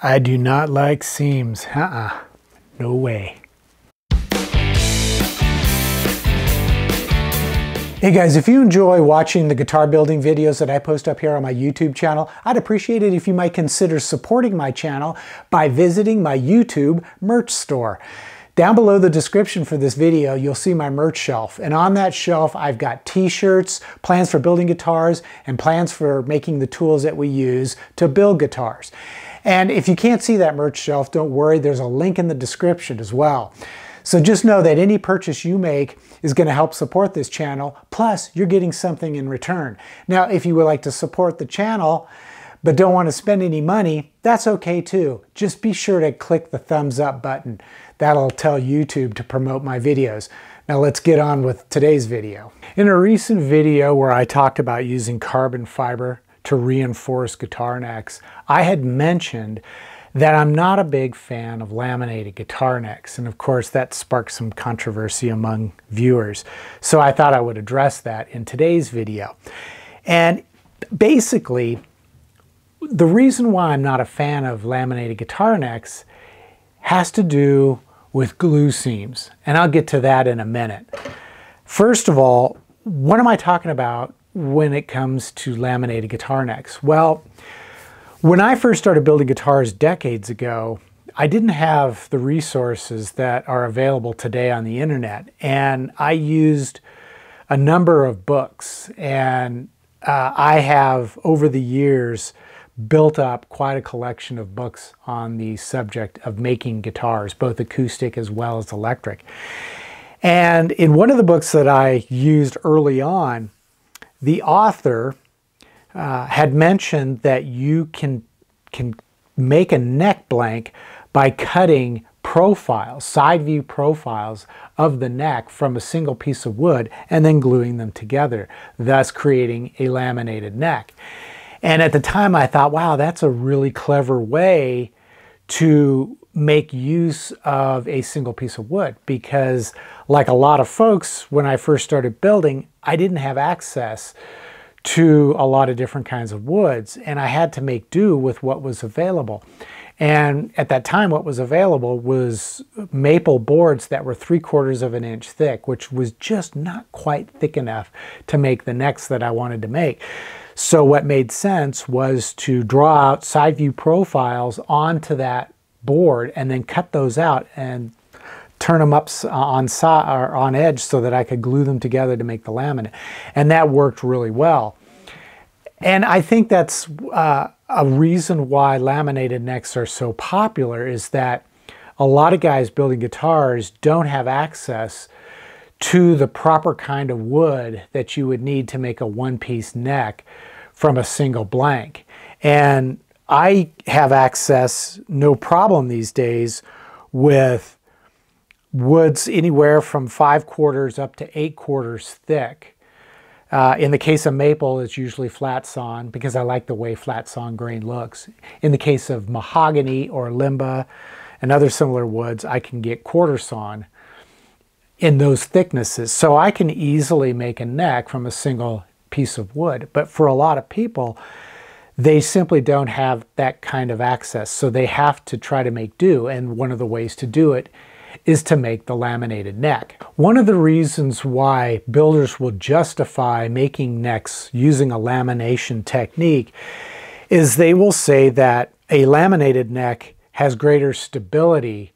I do not like seams. Uh-uh. No way. Hey guys, if you enjoy watching the guitar building videos that I post up here on my YouTube channel, I'd appreciate it if you might consider supporting my channel by visiting my YouTube merch store. Down below the description for this video, you'll see my merch shelf. And on that shelf, I've got t-shirts, plans for building guitars, and plans for making the tools that we use to build guitars. And if you can't see that merch shelf, don't worry, there's a link in the description as well. So just know that any purchase you make is going to help support this channel, plus you're getting something in return. Now, if you would like to support the channel, but don't want to spend any money, that's okay too. Just be sure to click the thumbs up button. That'll tell YouTube to promote my videos. Now let's get on with today's video. In a recent video where I talked about using carbon fiber to reinforce guitar necks, I had mentioned that I'm not a big fan of laminated guitar necks. And of course, that sparked some controversy among viewers. So I thought I would address that in today's video. And basically, the reason why I'm not a fan of laminated guitar necks has to do with glue seams. And I'll get to that in a minute. First of all, what am I talking about when it comes to laminated guitar necks? Well, when I first started building guitars decades ago, I didn't have the resources that are available today on the internet. And I used a number of books. And uh, I have, over the years, built up quite a collection of books on the subject of making guitars, both acoustic as well as electric. And in one of the books that I used early on, the author uh, had mentioned that you can, can make a neck blank by cutting profiles, side view profiles of the neck from a single piece of wood and then gluing them together, thus creating a laminated neck. And at the time I thought, wow, that's a really clever way to make use of a single piece of wood because like a lot of folks, when I first started building, I didn't have access to a lot of different kinds of woods and I had to make do with what was available. And at that time, what was available was maple boards that were three quarters of an inch thick, which was just not quite thick enough to make the necks that I wanted to make. So what made sense was to draw out side view profiles onto that board and then cut those out and turn them up on, or on edge so that I could glue them together to make the laminate. And that worked really well. And I think that's uh, a reason why laminated necks are so popular is that a lot of guys building guitars don't have access to the proper kind of wood that you would need to make a one-piece neck from a single blank. And I have access, no problem these days, with woods anywhere from five quarters up to eight quarters thick. Uh, in the case of maple, it's usually flat sawn because I like the way flat sawn grain looks. In the case of mahogany or limba and other similar woods, I can get quarter sawn in those thicknesses. So I can easily make a neck from a single piece of wood. But for a lot of people, they simply don't have that kind of access. So they have to try to make do. And one of the ways to do it is to make the laminated neck. One of the reasons why builders will justify making necks using a lamination technique is they will say that a laminated neck has greater stability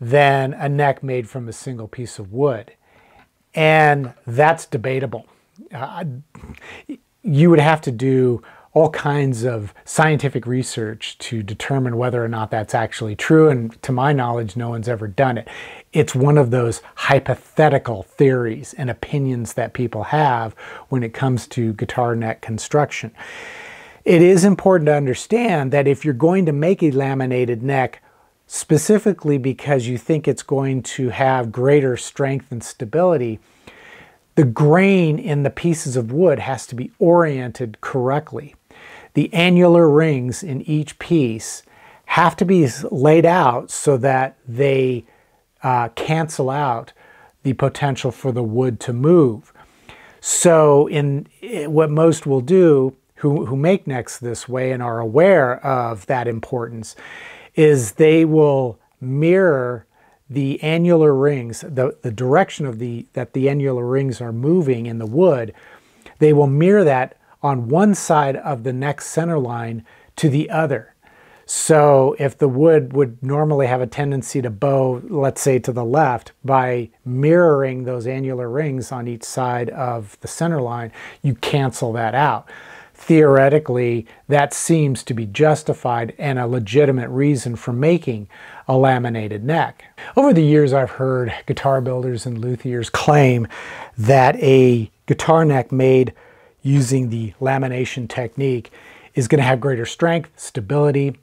than a neck made from a single piece of wood. And that's debatable. Uh, you would have to do all kinds of scientific research to determine whether or not that's actually true. And to my knowledge, no one's ever done it. It's one of those hypothetical theories and opinions that people have when it comes to guitar neck construction. It is important to understand that if you're going to make a laminated neck, specifically because you think it's going to have greater strength and stability, the grain in the pieces of wood has to be oriented correctly the annular rings in each piece have to be laid out so that they uh, cancel out the potential for the wood to move. So in what most will do who, who make necks this way and are aware of that importance is they will mirror the annular rings, the, the direction of the that the annular rings are moving in the wood, they will mirror that on one side of the neck center line to the other. So if the wood would normally have a tendency to bow, let's say to the left, by mirroring those annular rings on each side of the center line, you cancel that out. Theoretically, that seems to be justified and a legitimate reason for making a laminated neck. Over the years, I've heard guitar builders and luthiers claim that a guitar neck made using the lamination technique is going to have greater strength, stability,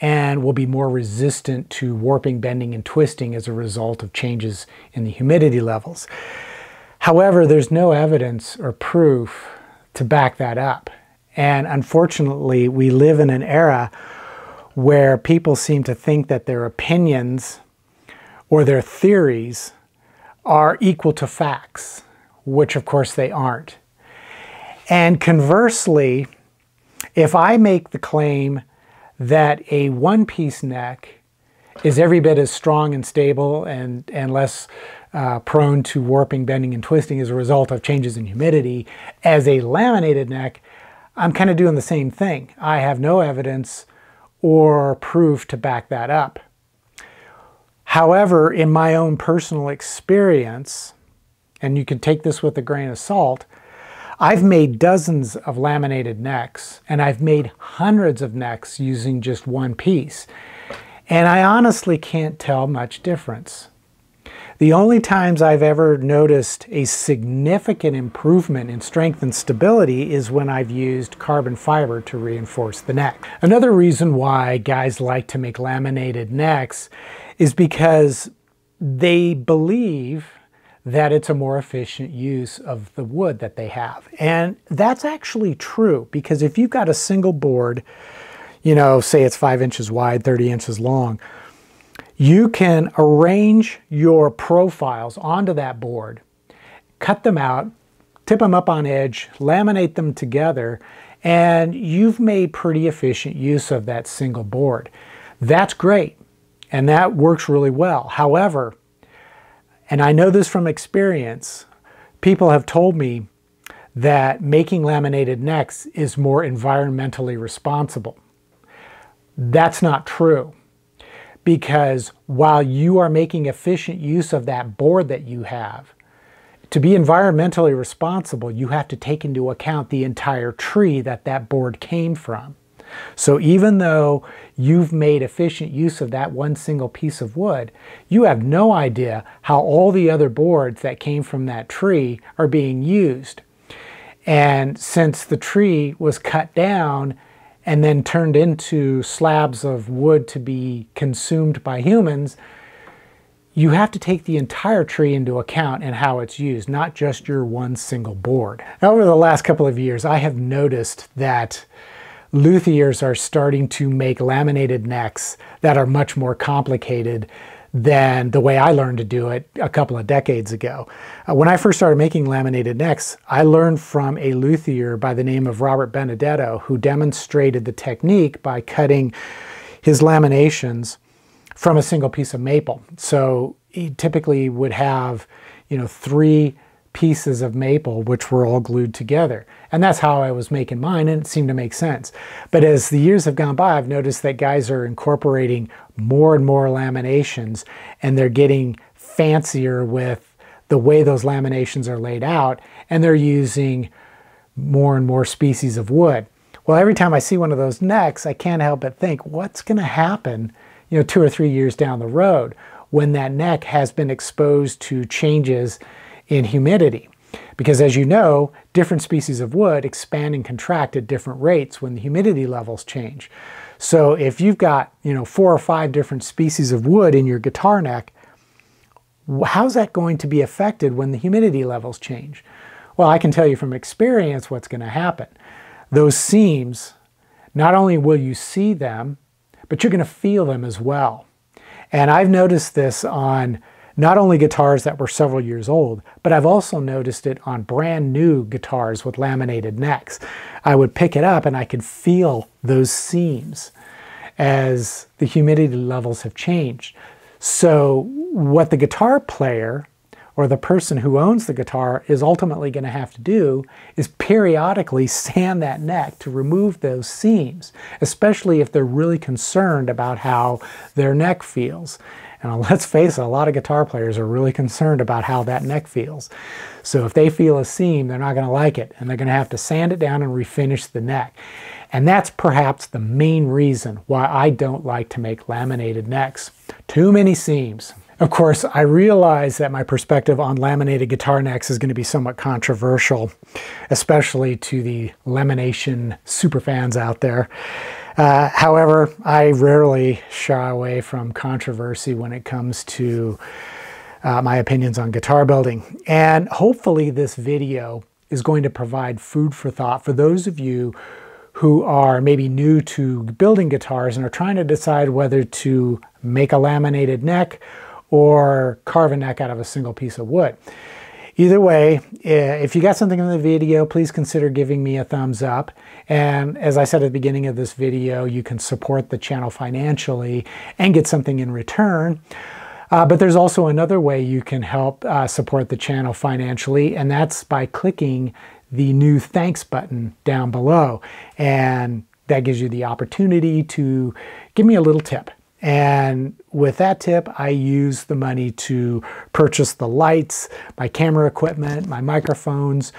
and will be more resistant to warping, bending, and twisting as a result of changes in the humidity levels. However, there's no evidence or proof to back that up. And unfortunately, we live in an era where people seem to think that their opinions or their theories are equal to facts, which of course they aren't. And conversely, if I make the claim that a one-piece neck is every bit as strong and stable and, and less uh, prone to warping, bending, and twisting as a result of changes in humidity as a laminated neck, I'm kind of doing the same thing. I have no evidence or proof to back that up. However, in my own personal experience, and you can take this with a grain of salt, I've made dozens of laminated necks and I've made hundreds of necks using just one piece. And I honestly can't tell much difference. The only times I've ever noticed a significant improvement in strength and stability is when I've used carbon fiber to reinforce the neck. Another reason why guys like to make laminated necks is because they believe that it's a more efficient use of the wood that they have. And that's actually true because if you've got a single board, you know, say it's five inches wide, 30 inches long, you can arrange your profiles onto that board, cut them out, tip them up on edge, laminate them together, and you've made pretty efficient use of that single board. That's great, and that works really well. However, and I know this from experience, people have told me that making laminated necks is more environmentally responsible. That's not true because while you are making efficient use of that board that you have, to be environmentally responsible, you have to take into account the entire tree that that board came from. So even though you've made efficient use of that one single piece of wood, you have no idea how all the other boards that came from that tree are being used. And since the tree was cut down and then turned into slabs of wood to be consumed by humans, you have to take the entire tree into account and how it's used, not just your one single board. Now, over the last couple of years, I have noticed that luthiers are starting to make laminated necks that are much more complicated than the way I learned to do it a couple of decades ago. Uh, when I first started making laminated necks, I learned from a luthier by the name of Robert Benedetto who demonstrated the technique by cutting his laminations from a single piece of maple. So he typically would have, you know, three pieces of maple which were all glued together. And that's how I was making mine and it seemed to make sense. But as the years have gone by, I've noticed that guys are incorporating more and more laminations and they're getting fancier with the way those laminations are laid out and they're using more and more species of wood. Well, every time I see one of those necks, I can't help but think, what's going to happen, you know, two or three years down the road when that neck has been exposed to changes in humidity. Because as you know, different species of wood expand and contract at different rates when the humidity levels change. So if you've got, you know, four or five different species of wood in your guitar neck, how's that going to be affected when the humidity levels change? Well, I can tell you from experience what's going to happen. Those seams, not only will you see them, but you're going to feel them as well. And I've noticed this on not only guitars that were several years old, but I've also noticed it on brand new guitars with laminated necks. I would pick it up and I could feel those seams. as the humidity levels have changed. So what the guitar player or the person who owns the guitar is ultimately going to have to do is periodically sand that neck to remove those seams, especially if they're really concerned about how their neck feels. Let's face it, a lot of guitar players are really concerned about how that neck feels. So if they feel a seam, they're not going to like it, and they're going to have to sand it down and refinish the neck. And that's perhaps the main reason why I don't like to make laminated necks. Too many seams. Of course, I realize that my perspective on laminated guitar necks is going to be somewhat controversial, especially to the lamination superfans out there. Uh, however, I rarely shy away from controversy when it comes to uh, my opinions on guitar building. And hopefully this video is going to provide food for thought for those of you who are maybe new to building guitars and are trying to decide whether to make a laminated neck or carve a neck out of a single piece of wood. Either way, eh, if you got something in the video, please consider giving me a thumbs up. And as I said at the beginning of this video, you can support the channel financially and get something in return. Uh, but there's also another way you can help uh, support the channel financially, and that's by clicking the new thanks button down below. And that gives you the opportunity to give me a little tip. And with that tip, I use the money to purchase the lights, my camera equipment, my microphones,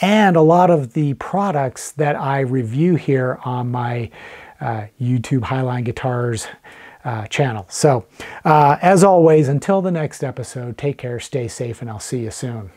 and a lot of the products that I review here on my uh, YouTube Highline Guitars uh, channel. So, uh, as always, until the next episode, take care, stay safe, and I'll see you soon.